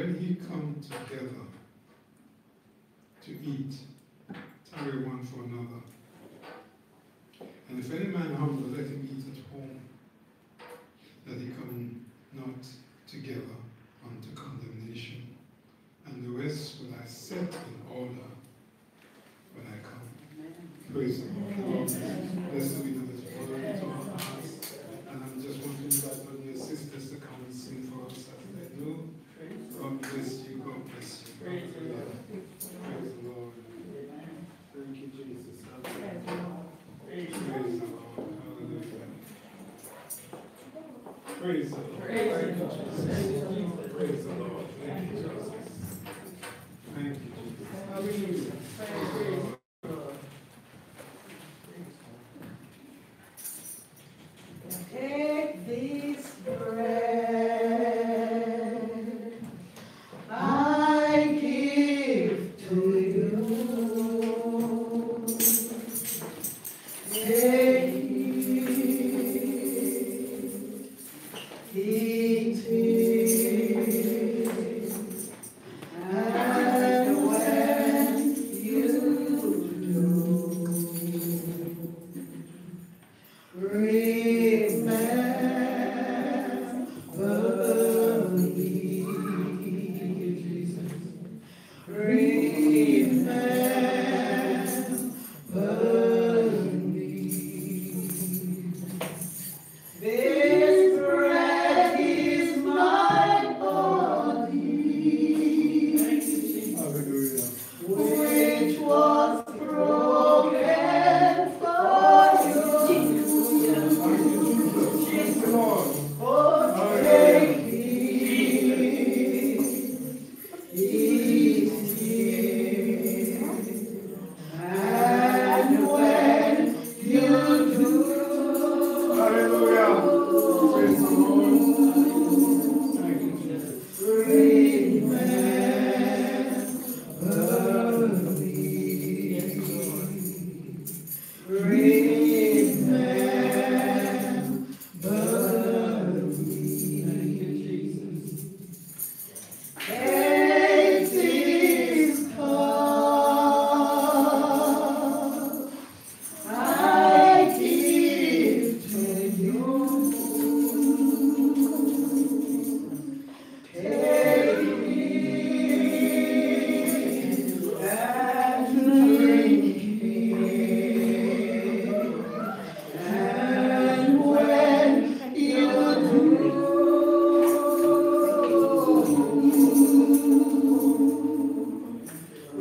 When he come together to eat, tarry one for another. And if any man hunger, let him eat at home, that he come not together unto condemnation. And the rest will I set in order when I come. Praise the Lord. Blessed be the Lord. Praise the Lord.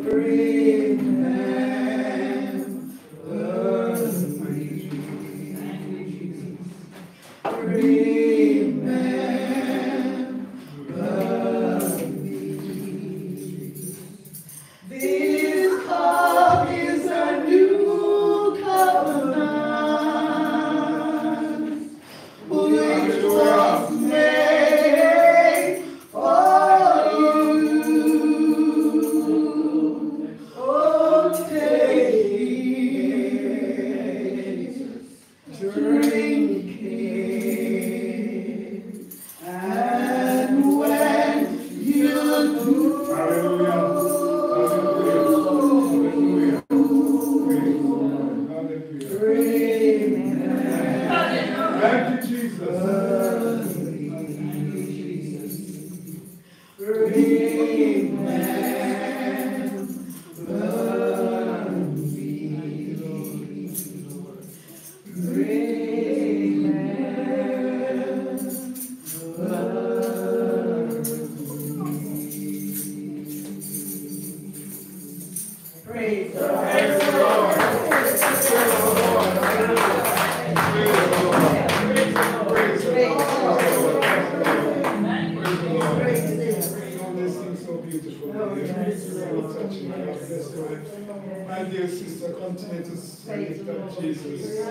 free. Jesus. My dear sister, continue to speak of Jesus.